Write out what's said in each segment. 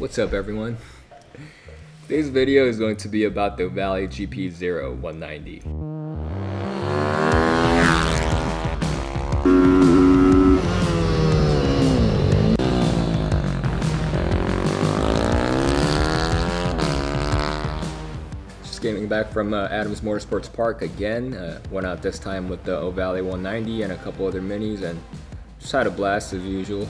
What's up everyone? Today's video is going to be about the Ohvale GP0 190. Just getting back from uh, Adams Motorsports Park again. Uh, went out this time with the Ohvale 190 and a couple other minis and just had a blast as usual.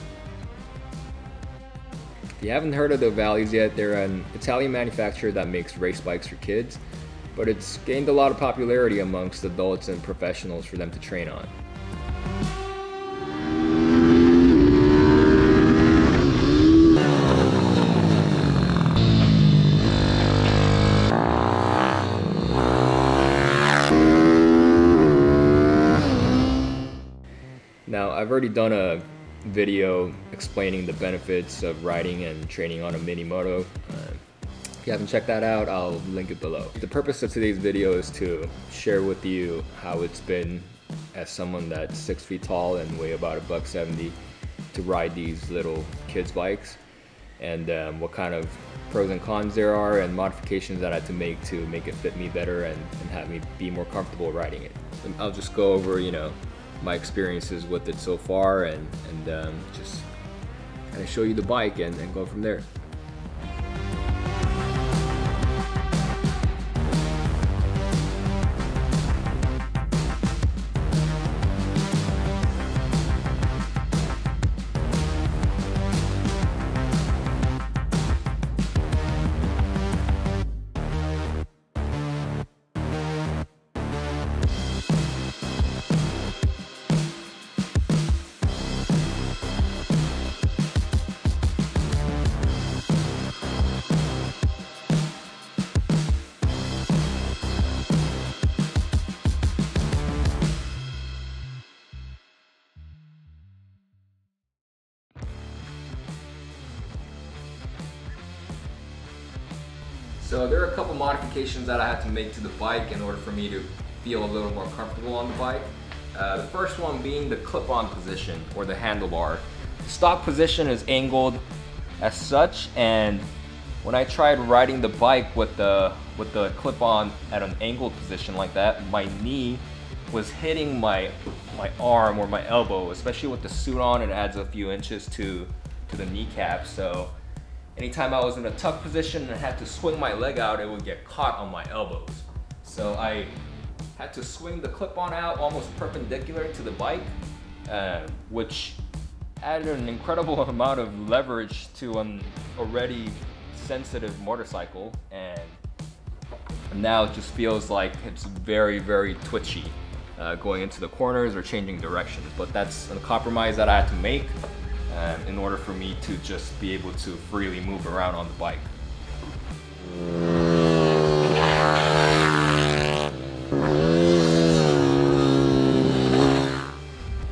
If you haven't heard of the Ohvales yet, they're an Italian manufacturer that makes race bikes for kids, but it's gained a lot of popularity amongst adults and professionals for them to train on. Now, I've already done a video explaining the benefits of riding and training on a mini moto. Uh, if you haven't checked that out, I'll link it below. The purpose of today's video is to share with you how it's been as someone that's six feet tall and weigh about a buck 70 to ride these little kids bikes and um, what kind of pros and cons there are and modifications that I had to make to make it fit me better and, and have me be more comfortable riding it. And I'll just go over, you know, my experiences with it so far and, and um, just kind of show you the bike and, and go from there. So there are a couple modifications that I had to make to the bike in order for me to feel a little more comfortable on the bike. Uh, the first one being the clip-on position or the handlebar. The stock position is angled as such and when I tried riding the bike with the with the clip-on at an angled position like that, my knee was hitting my my arm or my elbow, especially with the suit on, it adds a few inches to to the kneecap. So anytime I was in a tuck position and I had to swing my leg out, it would get caught on my elbows. So I had to swing the clip-on out almost perpendicular to the bike, uh, which added an incredible amount of leverage to an already sensitive motorcycle and now it just feels like it's very, very twitchy uh, going into the corners or changing directions. But that's a compromise that I had to make um, in order for me to just be able to freely move around on the bike.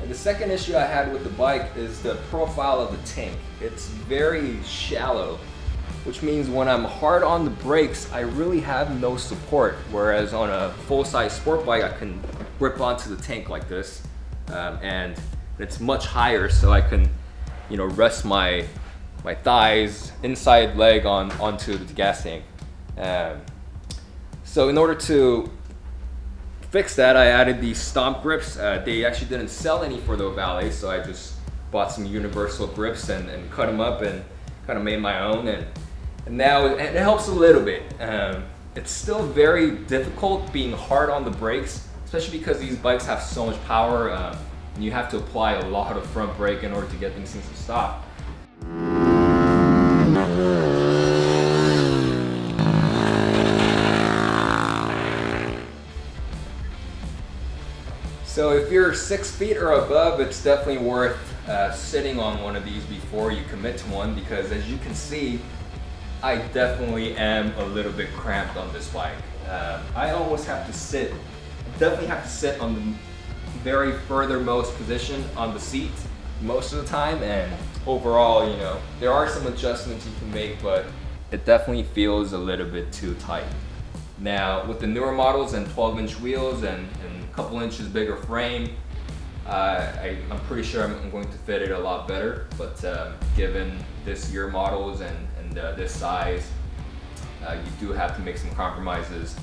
And the second issue I had with the bike is the profile of the tank. It's very shallow, which means when I'm hard on the brakes, I really have no support. Whereas on a full-size sport bike, I can grip onto the tank like this, um, and it's much higher, so I can you know, rest my my thighs, inside leg on onto the gas tank. Um, so in order to fix that, I added these stomp grips. Uh, they actually didn't sell any for the Ohvale, so I just bought some universal grips and, and cut them up and kind of made my own. And, and now it, it, helps a little bit. Um, it's still very difficult being hard on the brakes, especially because these bikes have so much power. Um, and you have to apply a lot of front brake in order to get these things to stop. So if you're six feet or above, it's definitely worth uh, sitting on one of these before you commit to one because as you can see, I definitely am a little bit cramped on this bike. Uh, I almost have to sit, definitely have to sit on the very furthermost position on the seat most of the time and overall, you know, there are some adjustments you can make, but it definitely feels a little bit too tight. Now, with the newer models and 12 inch wheels and, and a couple inches bigger frame, uh, I, am pretty sure I'm, going to fit it a lot better, but uh, given this year models and, and uh, this size, uh, you do have to make some compromises.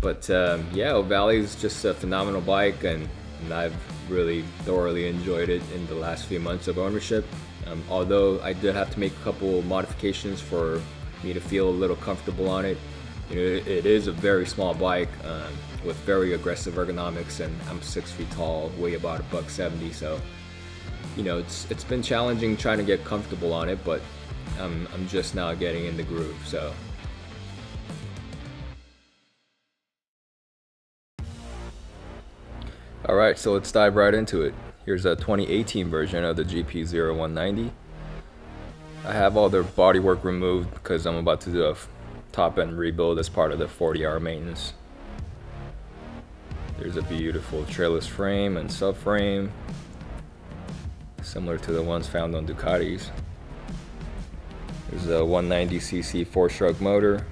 But um, yeah, Ohvale is just a phenomenal bike, and, and, I've really thoroughly enjoyed it in the last few months of ownership. Um, although I did have to make a couple modifications for me to feel a little comfortable on it. You know, it, it is a very small bike um, with very aggressive ergonomics, and I'm six feet tall, weigh about a buck seventy, so you know it's it's been challenging trying to get comfortable on it, but I'm I'm just now getting in the groove. So Alright, so let's dive right into it. Here's a 2018 version of the GP0190. I have all the bodywork removed because I'm about to do a top end rebuild as part of the 40 hour maintenance. There's a beautiful trellis frame and subframe, similar to the ones found on Ducatis. There's a 190cc four-stroke motor,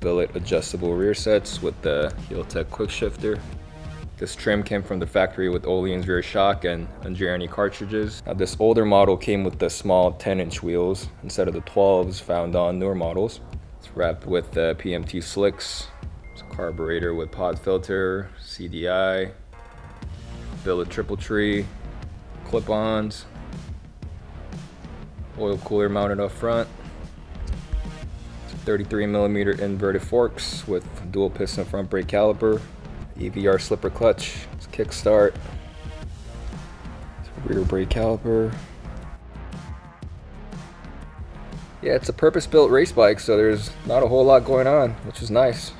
billet adjustable rear sets with the HealTech quick shifter, this trim came from the factory with Öhlins rear shock and Andreani cartridges. Now this older model came with the small 10 inch wheels instead of the 12s found on newer models. It's wrapped with the PMT slicks, it's a carburetor with pod filter, CDI, billet triple tree, clip-ons, oil cooler mounted up front. 33 millimeter inverted forks with dual piston front brake caliper, EVR slipper clutch, it's kickstart, it's rear brake caliper. Yeah, it's a purpose-built race bike, so there's not a whole lot going on, which is nice.